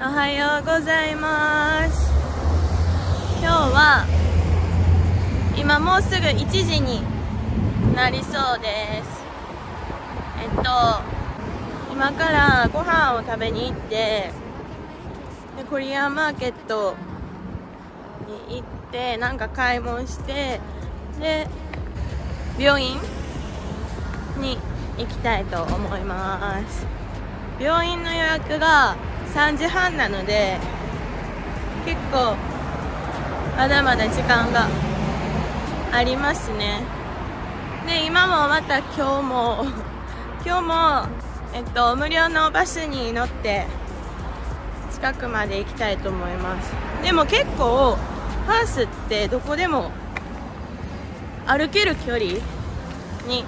おはようございます。今日は今もうすぐ1時になりそうです。えっと今からご飯を食べに行ってでコリアンマーケットに行ってなんか買い物してで病院に行きたいと思います。病院の予約が3時半なので結構まだまだ時間がありますね。で今もまた今日も 今日も、えっと、無料のバスに乗って近くまで行きたいと思います。でも結構ハースってどこでも歩ける距離に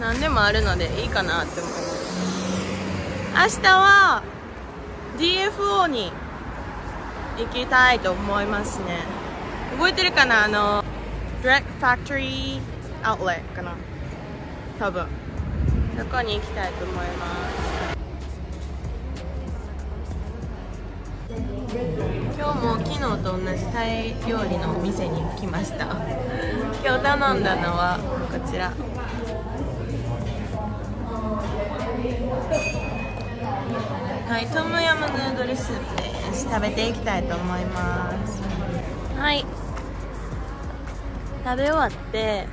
何でもあるのでいいかなって思います。明日は DFO に行きたいと思いますね。覚えてるかな？あの Direct Factory Outlet かな？多分。そこに行きたいと思います。今日も昨日と同じタイ料理のお店に来ました。今日頼んだのはこちら。はい、トムヤムヌードルスープです。食べていきたいと思います。はい。食べ終わって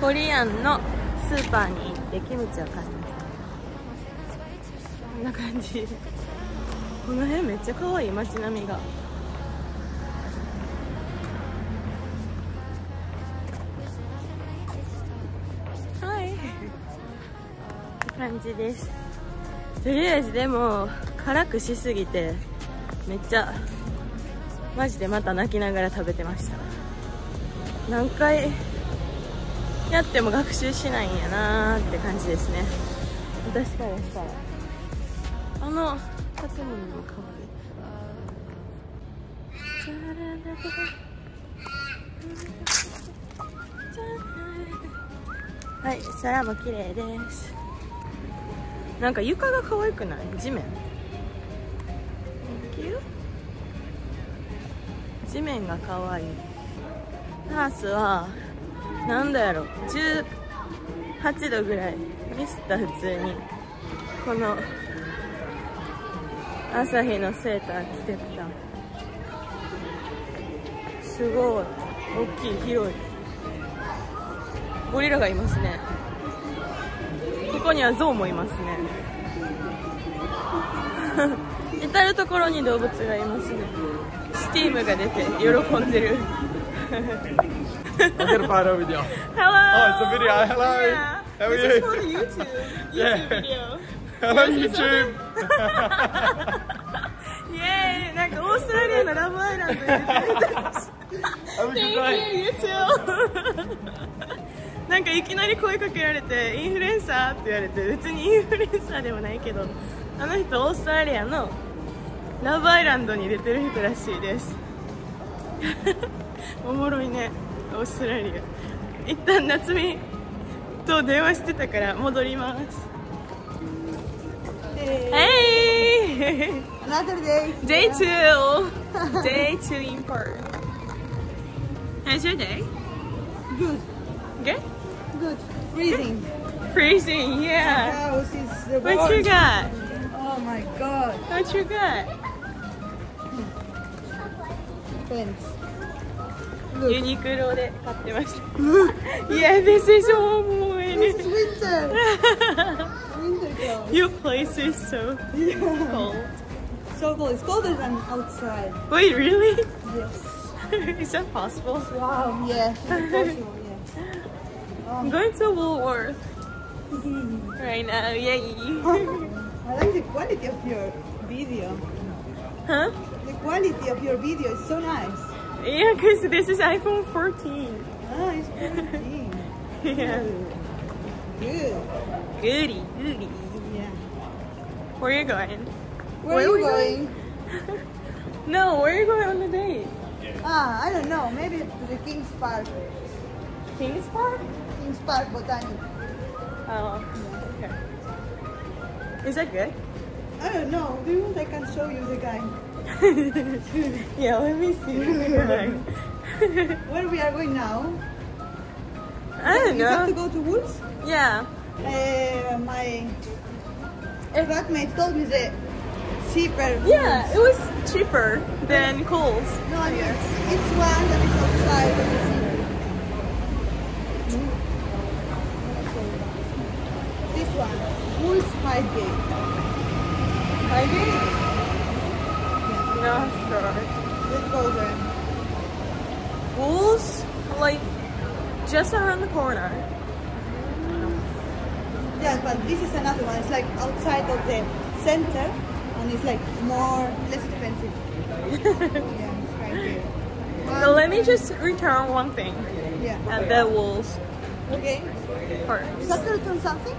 コリアンのスーパーに行ってキムチを買いました。こんな感じ。この辺めっちゃ可愛い街並みが。感じです。とりあえずでも辛くしすぎてめっちゃマジでまた泣きながら食べてました。何回やっても学習しないんやなーって感じですね。私からしたら。あの建物も可愛いチャラララはい空も綺麗ですなんか床が可愛くない？地面？地面が可愛い。ハースはなんだやろ？18度ぐらい。ミスった普通に。この朝日のセーター着てた。すごい。大きい広い。ゴリラがいますねここにはゾウもいますね至る所に動物がいますねスティームが出て喜んでる I'll get a photo you. Hello Oh, it's a video. Hello. Yeah. How are this you? is for the YouTube YouTube Yeah. video Hello, YouTube. イエーイなんかオーストラリアのラブアイランドに出てる Have a good day. Thank you, you too なんかいきなり声かけられてインフルエンサーって言われて別にインフルエンサーでもないけどあの人オーストラリアのラブアイランドに出てる人らしいです おもろいねオーストラリア一旦夏美と電話してたから戻ります Hey! Another day. Day two! Day two in Perth. How's your day? Good. Good? Good. Freezing. Freezing, yeah. House is the What you worst. got? Oh my god. What you got? Pants. ユニクロで買ってました。yeah, this is all mine. It's winter. winter clothes. Your place is so cold. So cold. It's colder than outside. Wait, really? Yes. is that possible? Wow. Yeah. It's possible. I'm going to Woolworth right now. Yay. I like the quality of your video. huh? The quality of your video is so nice. Yeah, because this is iPhone 14. Ah, it's pretty. yeah. Good. Goody, goody. Yeah. Where you going? Where, Where are we you going? No, where are you going on the date? Ah, I don't know. Maybe to the King's Park. Kings Park? King's Park Botanic. Oh, okay. Is that good? I don't know. Do you want I can show you the guy? yeah, let me see. Where we are going now? I don't You have to go to Woods. Yeah. Uh, my flatmate told me the cheaper. Yeah, Woods. it was cheaper than Coles. No, I mean it's, it's one that is outside of the city. This Woods Highgate. Highgate? Yeah, No, sure. let's go there. Coles, like, just around the corner. Yeah, but this is another one. It's like outside of the center, and it's like more less expensive. yeah, it's right here. So let me just return one thing Yeah. at the Wool's Okay. First. to return something?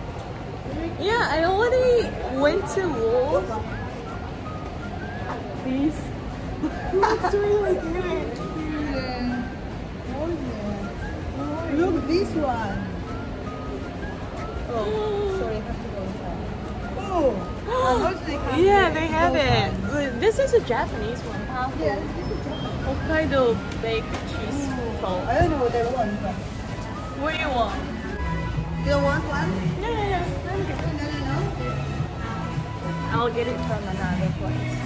Yeah, I already went to Wool's. These looks really good. Yeah. Oh yeah. Look this one. Oh, sorry, I have to go inside. Oh, they Yeah, they have it. ones. This is a Japanese one. huh? Yeah, this is just- Hokkaido baked cheese toast. I don't know what I want. But What do you want? you don't want one? No, I'll get it from another place.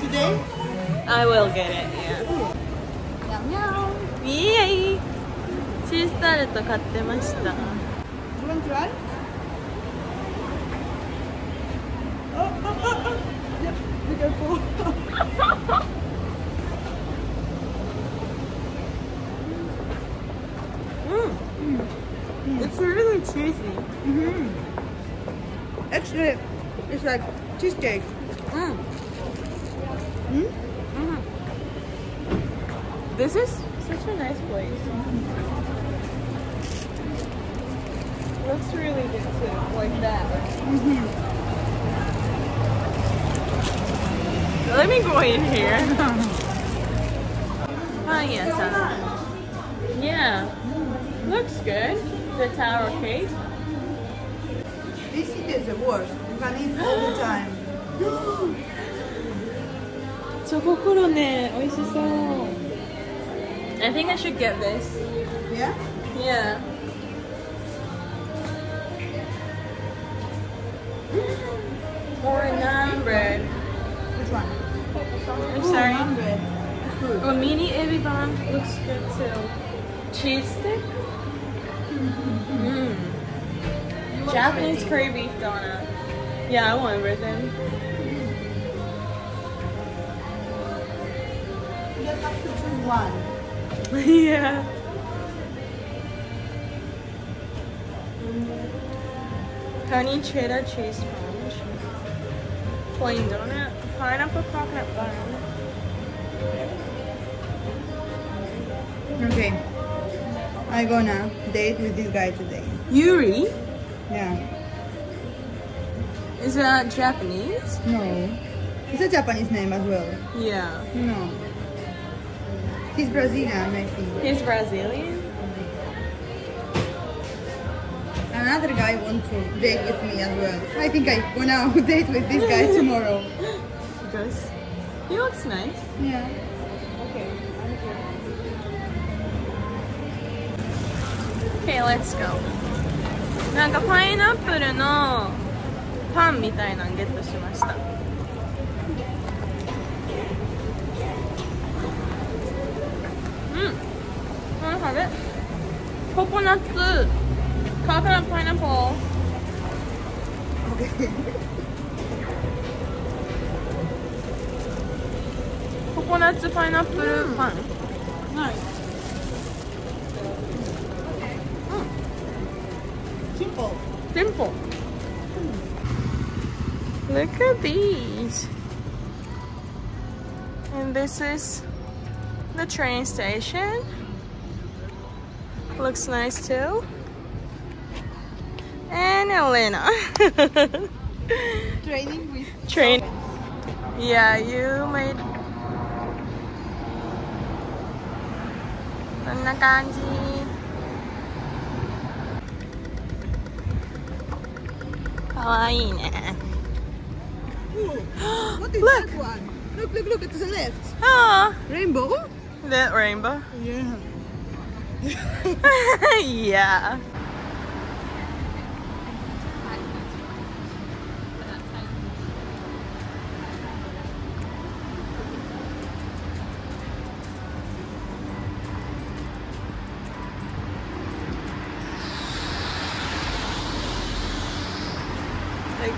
Today? I will get it, yeah. Meow meow. イエイチーズタルト買ってました。 You want to try? Oh, oh, oh, oh. Yep, be careful. Mm. It's really cheesy. Actually, it's like cheesecake. Mm. Mm? Mm -hmm. Mm-hmm. This is such a nice place. Looks really good too, like that. -hmm. Let me go in here. oh. Yeah. Looks good. The tower cake. This city is the worst. You can eat all the time. チョココロネ美味しそう I think I should get this Yeah? Yeah Or naan bread Which one? I'm sorry Hundred. Good. A mini ebi bun looks good too Cheese stick Mmm Japanese curry beef donut Yeah, I want everything You have to choose one. yeah. Honey cheddar cheese sponge. Plain donut. Pineapple coconut bun. Okay. I gonna date with this guy today. Yuri? Yeah. Is that uh, Japanese? No. It's a Japanese name as well. Yeah. No. He's Brazilian, I think. He's Brazilian? Another guy wants to date with me as well. I think I gonna date with this guy tomorrow. Because he looks nice. Yeah. Okay. Okay, let's go. なんかパイナップルのパンみたいなのゲットしました。うん。なんかね、ココナッツ、ココナパイナップル。OK ココナッツパイナップルパン。はい。Simple. Look at these. And this is the train station. Looks nice too. And Elena. Training with train. Yeah, you made. こんな感じ。 かわいいね Ooh. What is Look. that one? Look, look, look, to the left. あ Rainbow. あ That rainbow Yeah. yeah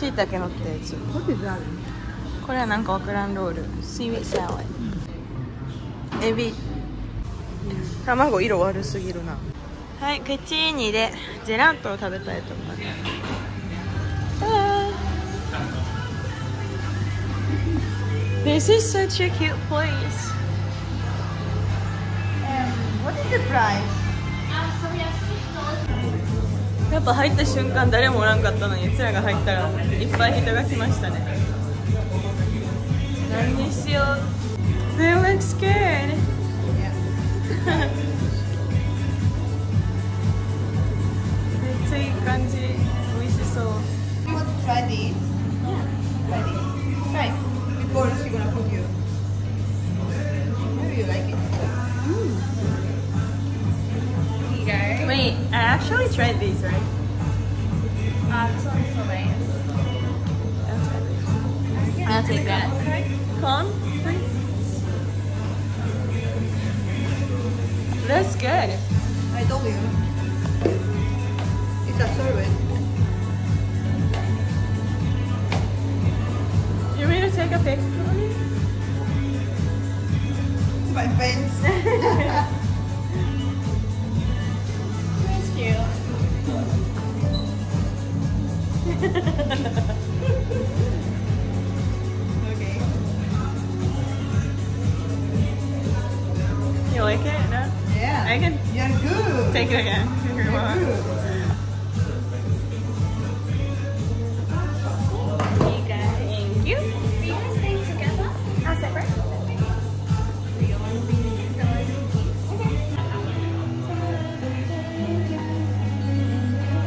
しいたけ乗ったやつ?これはなんかわからんロール。シーウィーサラダエビ。卵色悪すぎるな。はい口にでジェラートを食べたいと思います。This is such a cute place. Um, what is the price? やっぱ入った瞬間誰もおらんかったのにうちらが入ったらいっぱい人が来ましたね。何にしよう。They looks good Corn, please. That's good. I told you. It's a sorbet. You want me to take a pic? My face. That's cute. I can You're good. take it again if you You're want. good. Thank you.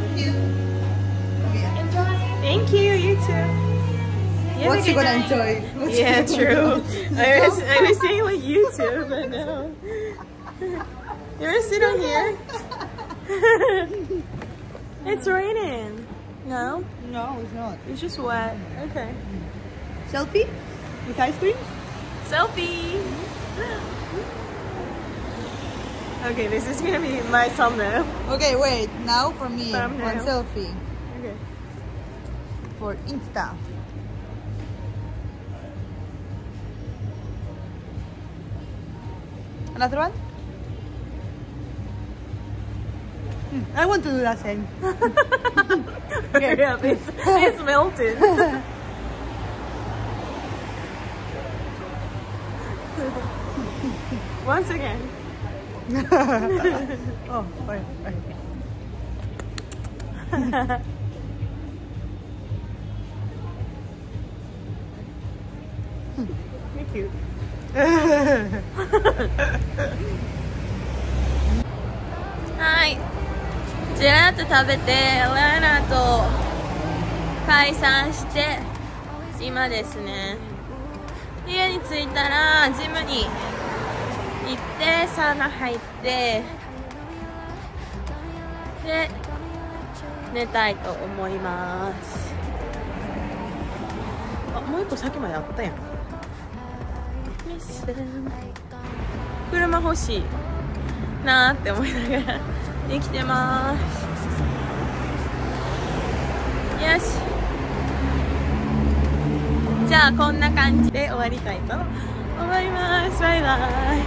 Thank you. Yeah. Thank you, you too. You have a What's you good gonna night. enjoy? What's Yeah, true. I was I was saying like you too, but no. You wanna sit on here? it's raining. No, No, it's not. it's just wet. Okay. Selfie with ice cream? Selfie. Okay, this is gonna be my thumbnail. Okay, wait. Now for me, Thumbnail. one selfie Okay. for Insta. Another one? Hmm. I want to do that same. Hurry up, it's, it's melted. Once again. oh, fine, fine. You're cute. はい。ジェラート食べて、ラナと解散して、今ですね。家に着いたら、ジムに行って、サウナ入って、で、寝たいと思います。あ、もう一個さっきまであったやん。車欲しいなーって思いながら生きてます。よし。じゃあこんな感じで終わりたいと思います。バイバイ。